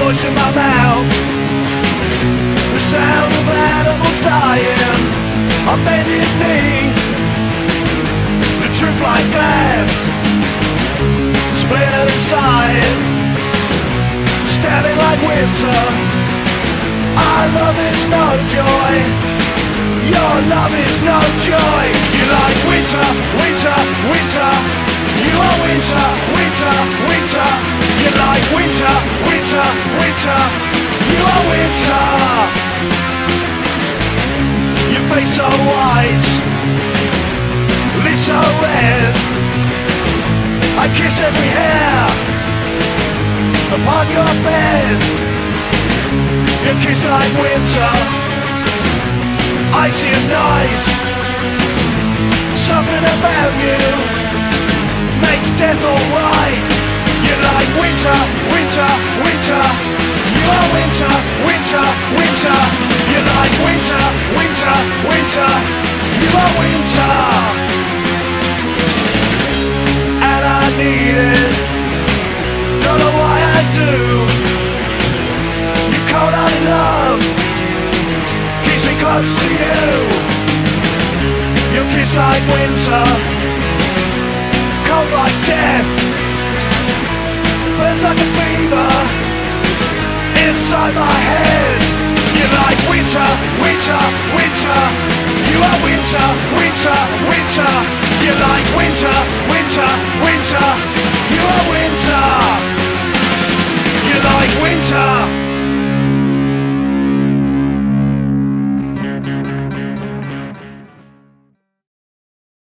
voice in my mouth. The sound of animals dying A bended knee. The truth like glass Splintered inside. Standing like winter. Our love is no joy. Your love is no joy. You love You are winter. Your face so white, lips so red. I kiss every hair upon your bed. You kiss like winter, icy and nice. Something about you close to you. Your kiss like winter, cold like death, burns like a fever inside my head.